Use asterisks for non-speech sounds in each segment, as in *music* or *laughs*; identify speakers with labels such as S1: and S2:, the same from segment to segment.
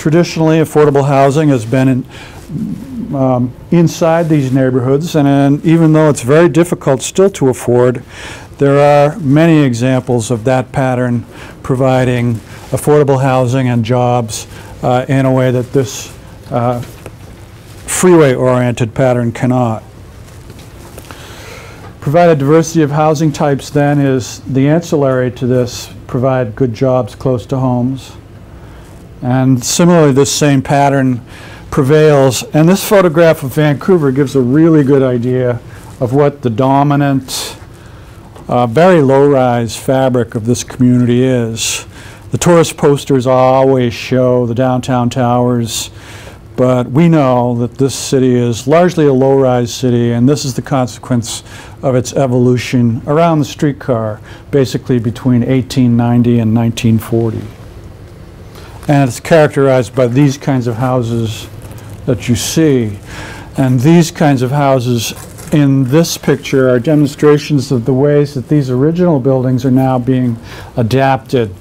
S1: traditionally, affordable housing has been in, um, inside these neighborhoods, and, and even though it's very difficult still to afford, there are many examples of that pattern providing affordable housing and jobs uh, in a way that this uh, freeway-oriented pattern cannot. Provide a diversity of housing types then is the ancillary to this, provide good jobs close to homes. And similarly, this same pattern prevails. And this photograph of Vancouver gives a really good idea of what the dominant, uh, very low-rise fabric of this community is. The tourist posters always show the downtown towers, but we know that this city is largely a low-rise city, and this is the consequence of its evolution around the streetcar, basically between 1890 and 1940. And it's characterized by these kinds of houses that you see. And these kinds of houses in this picture are demonstrations of the ways that these original buildings are now being adapted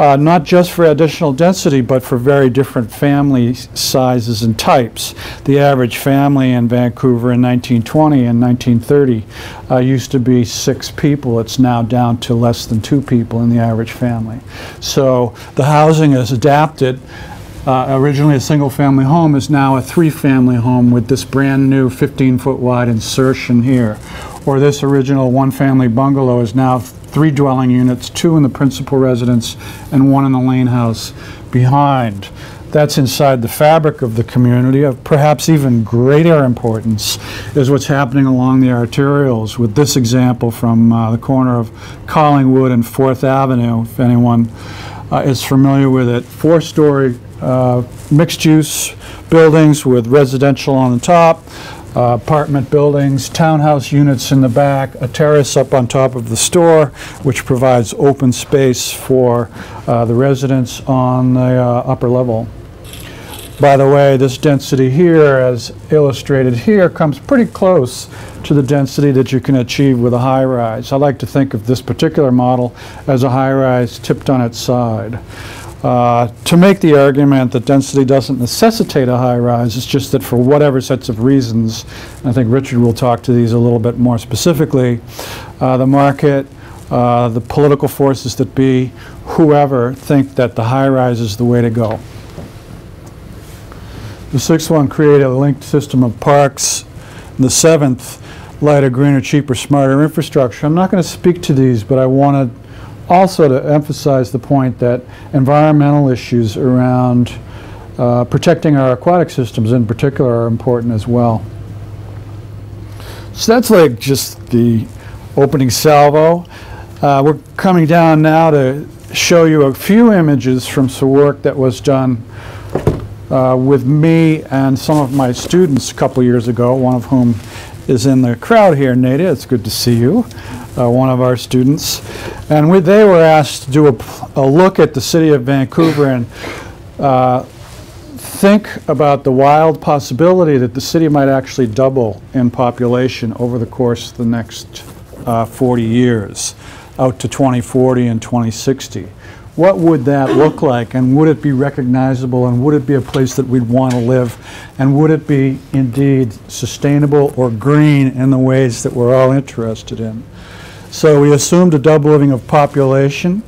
S1: uh, not just for additional density, but for very different family sizes and types. The average family in Vancouver in 1920 and 1930 uh, used to be six people. It's now down to less than two people in the average family. So the housing is adapted. Uh, originally a single family home is now a three family home with this brand new 15 foot wide insertion here. Or this original one family bungalow is now three dwelling units, two in the principal residence and one in the lane house behind. That's inside the fabric of the community. Of perhaps even greater importance is what's happening along the arterials with this example from uh, the corner of Collingwood and 4th Avenue, if anyone uh, is familiar with it. Four-story uh, mixed-use buildings with residential on the top, uh, apartment buildings, townhouse units in the back, a terrace up on top of the store, which provides open space for uh, the residents on the uh, upper level. By the way, this density here, as illustrated here, comes pretty close to the density that you can achieve with a high-rise. I like to think of this particular model as a high-rise tipped on its side. Uh, to make the argument that density doesn't necessitate a high rise, it's just that for whatever sets of reasons, I think Richard will talk to these a little bit more specifically, uh, the market, uh, the political forces that be, whoever, think that the high rise is the way to go. The sixth one, create a linked system of parks. The seventh, lighter, greener, cheaper, smarter infrastructure. I'm not going to speak to these, but I wanted also to emphasize the point that environmental issues around uh, protecting our aquatic systems in particular are important as well. So that's like just the opening salvo. Uh, we're coming down now to show you a few images from some work that was done uh, with me and some of my students a couple years ago, one of whom is in the crowd here, Nadia. It's good to see you uh, one of our students. And we, they were asked to do a, a, look at the city of Vancouver and uh, think about the wild possibility that the city might actually double in population over the course of the next uh, 40 years, out to 2040 and 2060. What would that look like, and would it be recognizable, and would it be a place that we'd want to live, and would it be indeed sustainable or green in the ways that we're all interested in? So we assumed a doubling of population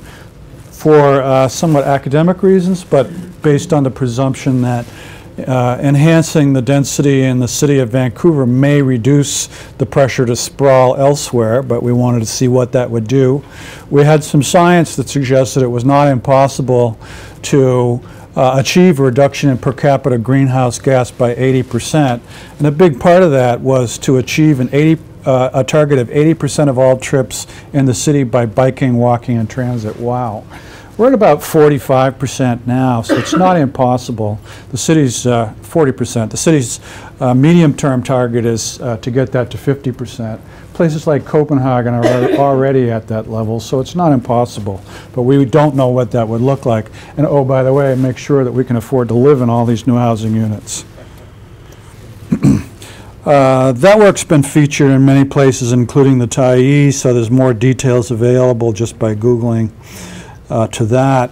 S1: for uh, somewhat academic reasons, but based on the presumption that uh, enhancing the density in the city of Vancouver may reduce the pressure to sprawl elsewhere, but we wanted to see what that would do. We had some science that suggested it was not impossible to uh, achieve a reduction in per capita greenhouse gas by 80%. And a big part of that was to achieve an 80 uh, a target of 80% of all trips in the city by biking, walking, and transit. Wow. We're at about 45% now, so it's not impossible. The city's 40%. Uh, the city's uh, medium-term target is uh, to get that to 50%. Places like Copenhagen are already at that level, so it's not impossible. But we don't know what that would look like. And oh, by the way, make sure that we can afford to live in all these new housing units. *clears throat* Uh, that work's been featured in many places, including the Tyee, so there's more details available just by Googling uh, to that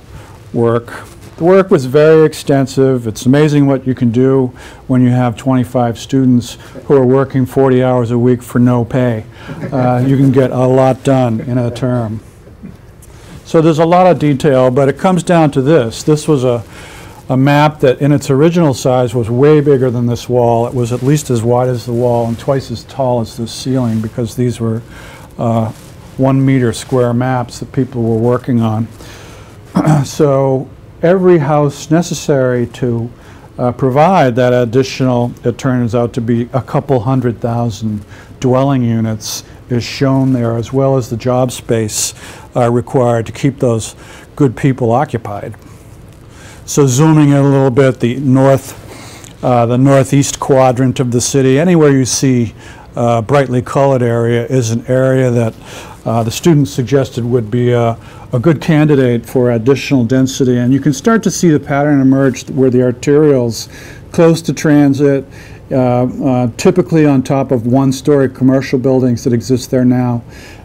S1: work. The work was very extensive. It's amazing what you can do when you have 25 students who are working 40 hours a week for no pay. Uh, You can get a lot done in a term. So there's a lot of detail, but it comes down to this. This was a, a map that in its original size was way bigger than this wall. It was at least as wide as the wall and twice as tall as the ceiling because these were uh, one meter square maps that people were working on. *clears throat* so every house necessary to uh, provide that additional, it turns out to be a couple hundred thousand dwelling units is shown there, as well as the job space uh, required to keep those good people occupied. So zooming in a little bit, the north, uh, the northeast quadrant of the city, anywhere you see uh, brightly colored area is an area that uh, the students suggested would be a, a good candidate for additional density. And you can start to see the pattern emerge where the arterials close to transit, uh, uh, typically on top of one-story commercial buildings that exist there now,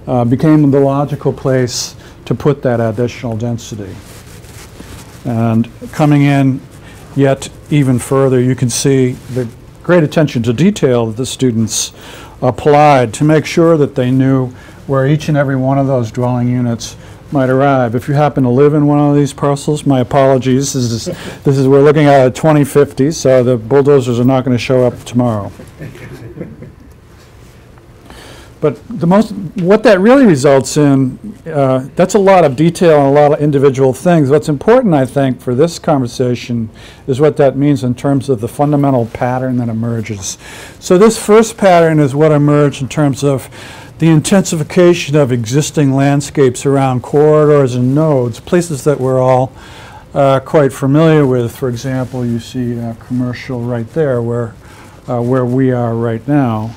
S1: uh, became the logical place to put that additional density. And coming in yet even further, you can see the great attention to detail that the students applied to make sure that they knew where each and every one of those dwelling units might arrive. If you happen to live in one of these parcels, my apologies. This is, this is we're looking at a 2050, so the bulldozers are not going to show up tomorrow. But the most, what that really results in, uh, that's a lot of detail and a lot of individual things. What's important, I think, for this conversation is what that means in terms of the fundamental pattern that emerges. So this first pattern is what emerged in terms of the intensification of existing landscapes around corridors and nodes, places that we're all uh, quite familiar with. For example, you see a commercial right there where, uh, where we are right now.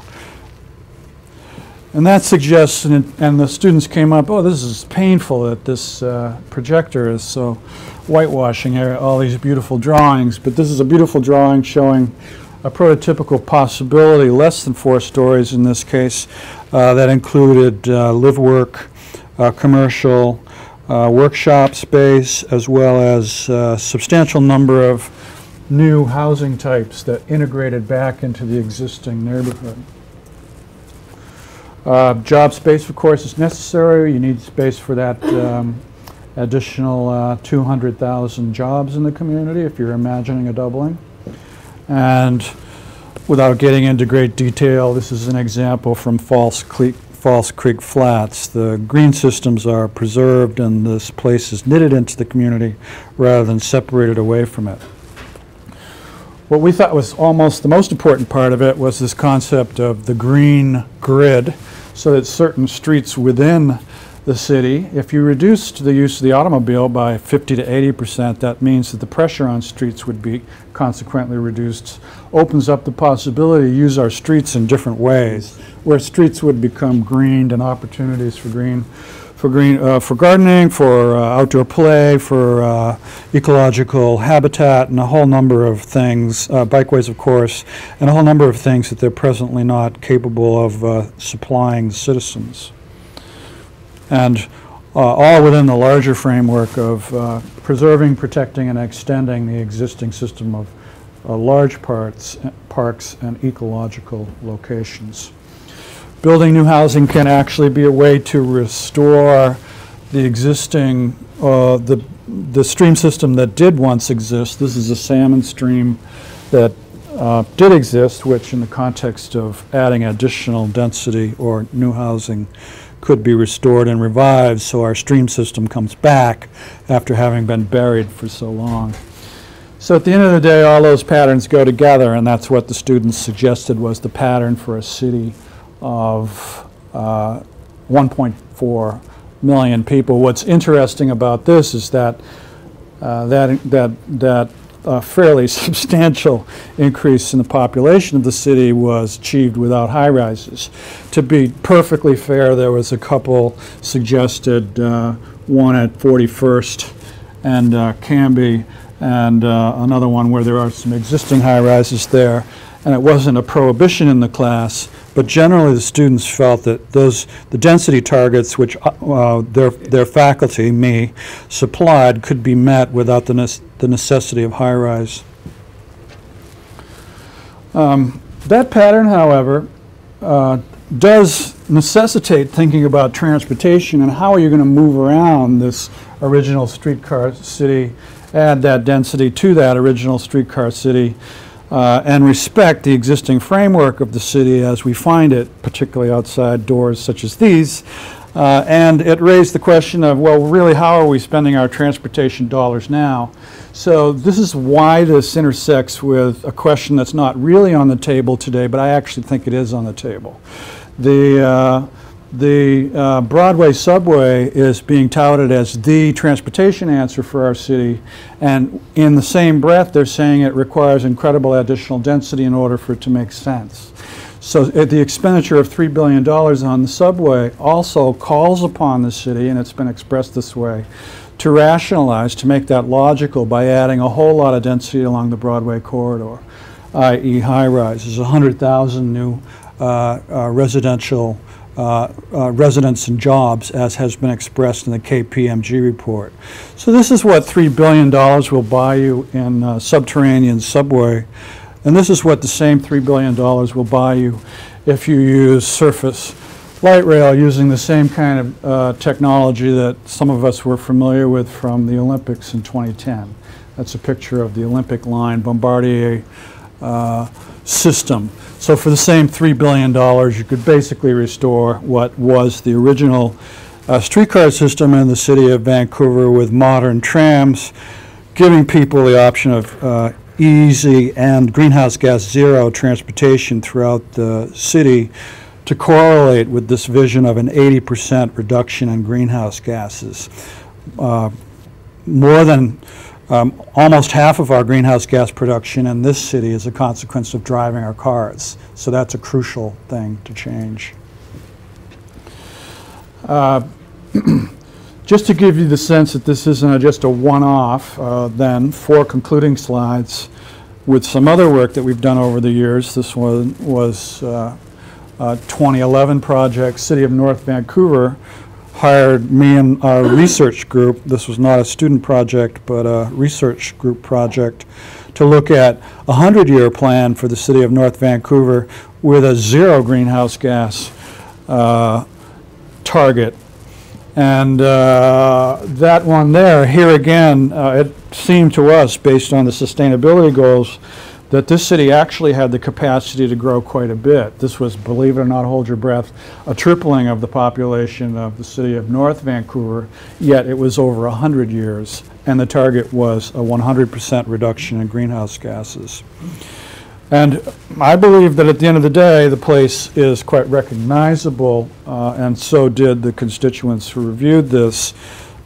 S1: And that suggests, and, and, the students came up, oh, this is painful that this uh, projector is so whitewashing all these beautiful drawings. But this is a beautiful drawing showing a prototypical possibility, less than four stories in this case, uh, that included uh, live work, uh, commercial, uh, workshop space, as well as a substantial number of new housing types that integrated back into the existing neighborhood. Uh, job space, of course, is necessary. You need space for that um, additional uh, 200,000 jobs in the community if you're imagining a doubling. And without getting into great detail, this is an example from False Creek, False Creek Flats. The green systems are preserved and this place is knitted into the community rather than separated away from it. What we thought was almost the most important part of it was this concept of the green grid so that certain streets within the city, if you reduced the use of the automobile by 50 to 80 percent, that means that the pressure on streets would be consequently reduced. Opens up the possibility to use our streets in different ways, where streets would become greened and opportunities for green for green uh, for gardening, for uh, outdoor play, for uh, ecological habitat, and a whole number of things. Uh, bikeways, of course, and a whole number of things that they're presently not capable of uh, supplying citizens. And uh, all within the larger framework of preserving, protecting, and extending the existing system of large parts, parks and ecological locations building new housing can actually be a way to restore the existing, uh, the, the stream system that did once exist. This is a salmon stream that uh, did exist, which in the context of adding additional density or new housing could be restored and revived so our stream system comes back after having been buried for so long. So at the end of the day, all those patterns go together, and that's what the students suggested was the pattern for a city of uh, 1.4 million people. What's interesting about this is that uh, that that that uh, fairly *laughs* substantial increase in the population of the city was achieved without high rises. To be perfectly fair, there was a couple suggested, uh, one at 41st and uh, Cambie, and uh, another one where there are some existing high rises there. And it wasn't a prohibition in the class, but generally the students felt that those, the density targets which uh, uh, their, their faculty, me, supplied could be met without the nec- the necessity of high-rise. Um, That pattern, however, uh, does necessitate thinking about transportation and how are you going to move around this original streetcar city, add that density to that original streetcar city, uh, and respect the existing framework of the city as we find it, particularly outside doors such as these. Uh, And it raised the question of, well, really, how are we spending our transportation dollars now? So this is why this intersects with a question that's not really on the table today, but I actually think it is on the table. The, uh, the uh, Broadway subway is being touted as the transportation answer for our city, and in the same breath, they're saying it requires incredible additional density in order for it to make sense. So uh, the expenditure of $3 billion on the subway also calls upon the city, and it's been expressed this way, to rationalize, to make that logical by adding a whole lot of density along the Broadway corridor, i.e. high-rises, 100,000 new uh, uh, residential uh, uh, residents and jobs, as has been expressed in the KPMG report. So this is what $3 billion will buy you in uh, subterranean subway, and this is what the same $3 billion will buy you if you use surface light rail using the same kind of uh, technology that some of us were familiar with from the Olympics in 2010. That's a picture of the Olympic line Bombardier uh, system. So for the same $3 billion, you could basically restore what was the original uh, streetcar system in the city of Vancouver with modern trams, giving people the option of uh, easy and greenhouse gas zero transportation throughout the city to correlate with this vision of an 80% reduction in greenhouse gases. Uh, more than um, almost half of our greenhouse gas production in this city is a consequence of driving our cars. So that's a crucial thing to change. Uh, *clears throat* just to give you the sense that this isn't a, just a one-off, uh, then four concluding slides with some other work that we've done over the years. This one was uh, a 2011 project, City of North Vancouver, hired me and our research group, this was not a student project, but a research group project, to look at a 100-year plan for the city of North Vancouver with a zero greenhouse gas uh, target. And uh, that one there, here again, uh, it seemed to us, based on the sustainability goals, that this city actually had the capacity to grow quite a bit. This was, believe it or not, hold your breath, a tripling of the population of the city of North Vancouver, yet it was over 100 years, and the target was a 100% reduction in greenhouse gases. And I believe that at the end of the day, the place is quite recognizable, uh, and so did the constituents who reviewed this.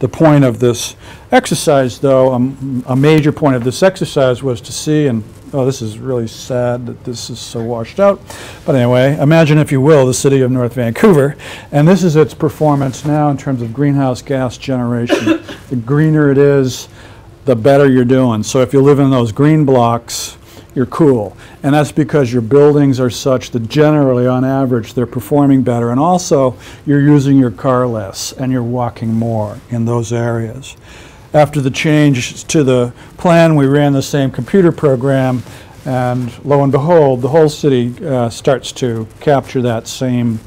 S1: The point of this exercise, though, um, a major point of this exercise was to see, and oh, this is really sad that this is so washed out. But anyway, imagine, if you will, the city of North Vancouver, and this is its performance now in terms of greenhouse gas generation. *coughs* the greener it is, the better you're doing. So if you live in those green blocks, you're cool. And that's because your buildings are such that generally, on average, they're performing better. And also, you're using your car less and you're walking more in those areas. After the change to the plan, we ran the same computer program, and lo and behold, the whole city uh, starts to capture that same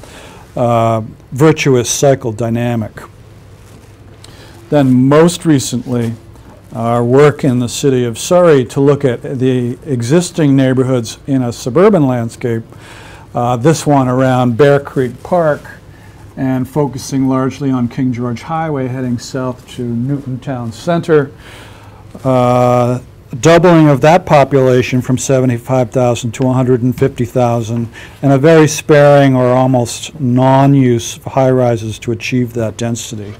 S1: uh, virtuous cycle dynamic. Then, most recently, our work in the city of Surrey to look at the existing neighborhoods in a suburban landscape. Uh, this one around Bear Creek Park and focusing largely on King George Highway heading south to Newton Town Center. Uh, doubling of that population from 75,000 to 150,000, and a very sparing or almost non-use of high-rises to achieve that density.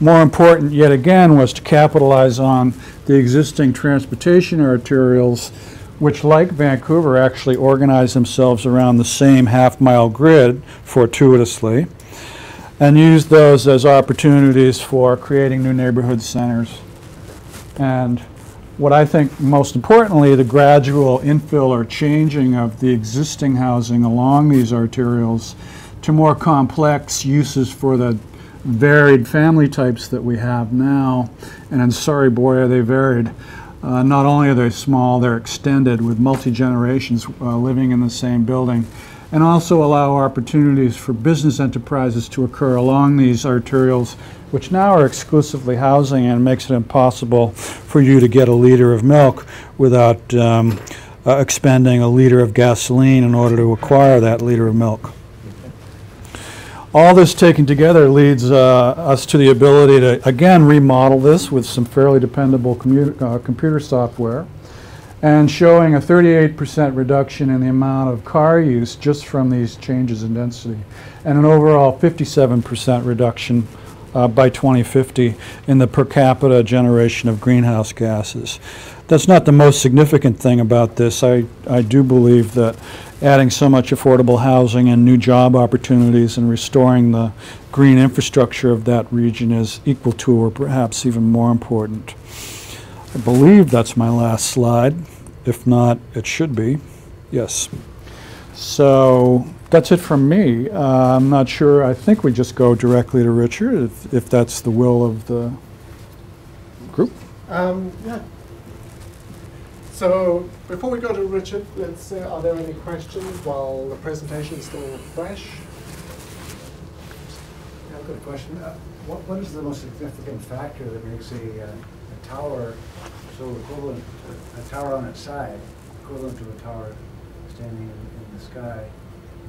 S1: More important yet again was to capitalize on the existing transportation arterials, which like Vancouver actually organize themselves around the same half-mile grid fortuitously, and use those as opportunities for creating new neighborhood centers and what I think most importantly, the gradual infill or changing of the existing housing along these arterials to more complex uses for the varied family types that we have now. And sorry, boy, are they varied. Uh, not only are they small, they're extended with multi-generations uh, living in the same building. And also allow opportunities for business enterprises to occur along these arterials, which now are exclusively housing and makes it impossible for you to get a liter of milk without um, uh, expending a liter of gasoline in order to acquire that liter of milk. All this taken together leads uh, us to the ability to, again, remodel this with some fairly dependable uh, computer software and showing a 38% reduction in the amount of car use just from these changes in density and an overall 57% reduction uh, by 2050 in the per capita generation of greenhouse gases. That's not the most significant thing about this. I, I do believe that adding so much affordable housing and new job opportunities and restoring the green infrastructure of that region is equal to or perhaps even more important. I believe that's my last slide. If not, it should be. Yes. So that's it from me. Uh, I'm not sure. I think we just go directly to Richard if, if that's the will of the group.
S2: Um, yeah. So before we go to Richard, let's. Uh, are there any questions while the presentation is still fresh?
S3: Yeah, I've got a question. Uh, What, what is the most significant factor that makes a, uh, a tower so equivalent, to- a tower on its side, equivalent to a tower standing in, in the sky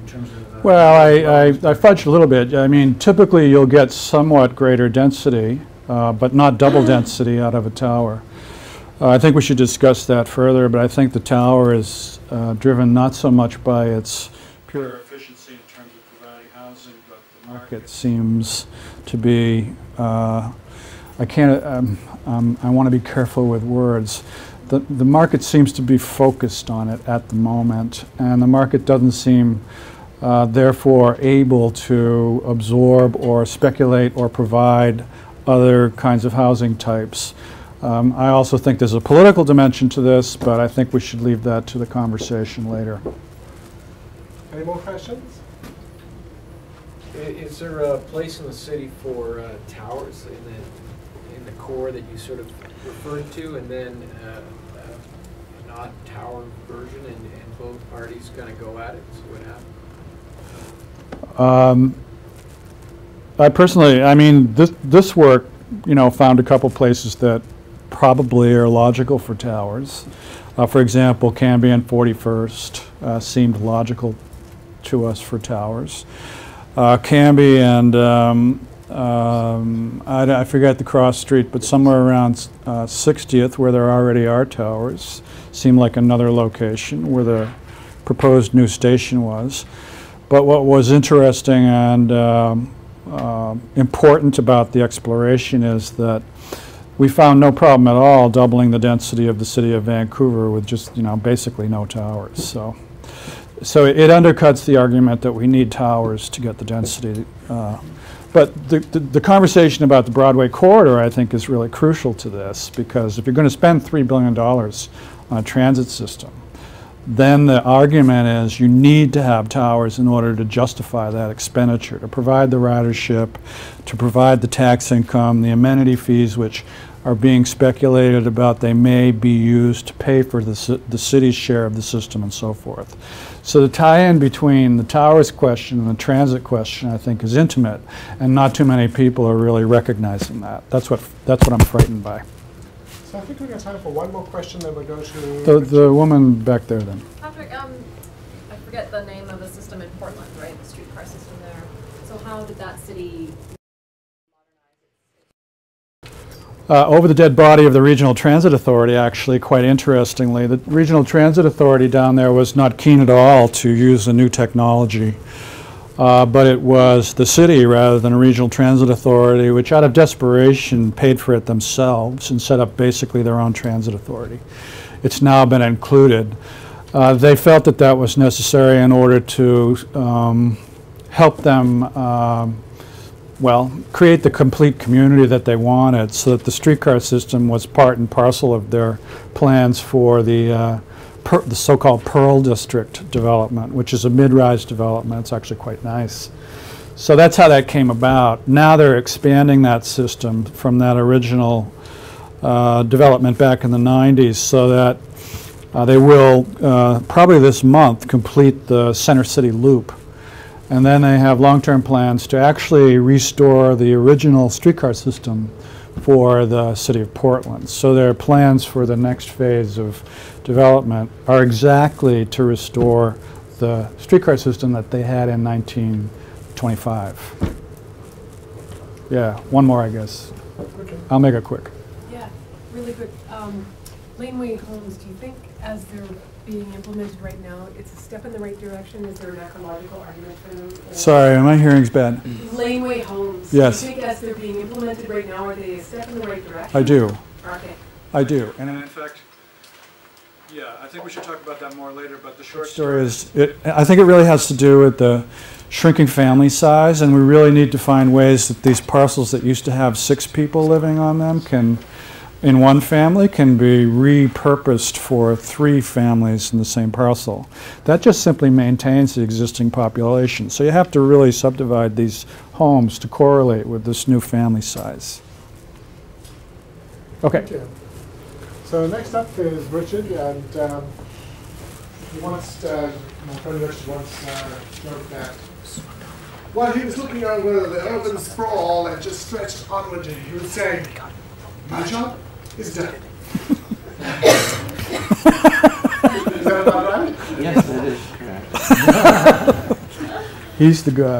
S3: in terms of? uh,
S1: Well, I, I, I fudged a little bit. I mean, typically you'll get somewhat greater density, uh, but not double *clears throat* density out of a tower. Uh, I think we should discuss that further, but I think the tower is uh, driven not so much by its pure efficiency in terms of providing housing, but the market seems to be, uh, I can't, um, um, I want to be careful with words. The, the market seems to be focused on it at the moment, and the market doesn't seem uh, therefore able to absorb or speculate or provide other kinds of housing types. Um, I also think there's a political dimension to this, but I think we should leave that to the conversation later.
S2: Any more questions?
S4: Is there a place in the city for uh, towers in the, in the core that you sort of referred to, and then uh, a not tower version, and, and both parties kind of go at it, see what?
S1: Um, I personally, I mean, this, this work, you know, found a couple places that probably are logical for towers. Uh, for example, Cambie and 41st uh, seemed logical to us for towers. Uh, and um, um, I, I forget the cross street, but somewhere around uh, 60th, where there already are towers, seemed like another location where the proposed new station was. But what was interesting and um, uh, important about the exploration is that we found no problem at all doubling the density of the city of Vancouver with just, you know, basically no towers. So, so it undercuts the argument that we need towers to get the density. Uh, but the, the, the conversation about the Broadway corridor, I think, is really crucial to this because if you're going to spend $3 billion on a transit system, then the argument is you need to have towers in order to justify that expenditure, to provide the ridership, to provide the tax income, the amenity fees, which are being speculated about they may be used to pay for the, the city's share of the system and so forth. So the tie-in between the towers question and the transit question, I think, is intimate, and not too many people are really recognizing that. That's what, that's what I'm frightened by.
S2: So I think we've got time for one more question, then we'll go to.
S1: The, the woman back there then.
S5: Patrick, um, I forget the name of the system in Portland, right, the streetcar system there. So how did that city
S1: uh, over the dead body of the Regional Transit Authority, actually, quite interestingly. The Regional Transit Authority down there was not keen at all to use the new technology, uh, but it was the city rather than a Regional Transit Authority, which out of desperation paid for it themselves and set up basically their own transit authority. It's now been included. Uh, they felt that that was necessary in order to um, help them um, well, create the complete community that they wanted so that the streetcar system was part and parcel of their plans for the, uh, the so-called Pearl District development, which is a mid-rise development. It's actually quite nice. So that's how that came about. Now they're expanding that system from that original uh, development back in the 90s so that uh, they will, uh, probably this month, complete the Center City Loop. And then they have long-term plans to actually restore the original streetcar system for the city of Portland. So their plans for the next phase of development are exactly to restore the streetcar system that they had in 1925. Yeah, one more, I guess.
S2: Okay.
S1: I'll make it quick.
S6: Yeah, really quick. Um, Laneway homes, do you think as they're being implemented right now, it's a step in the right direction? Is there an ecological argument for them?
S1: Sorry, my hearing's bad.
S6: Laneway homes.
S1: Yes.
S6: Do you think as they're being implemented right now, are they a step in the right direction?
S1: I do.
S6: Okay.
S1: I do. And in fact, yeah, I think we should talk about that more later, but the short story is, it, I think it really has to do with the shrinking family size, and we really need to find ways that these parcels that used to have six people living on them can, in one family, can be repurposed for three families in the same parcel. That just simply maintains the existing population. So you have to really subdivide these homes to correlate with this new family size. Okay.
S2: So next up is Richard, and um, he wants, uh, my friend Richard wants uh, joked that while he was looking over the urban sprawl that just stretched onward, he was saying, "My job is done." is that about right?
S7: Yes, that is correct. *laughs*
S1: He's the guy.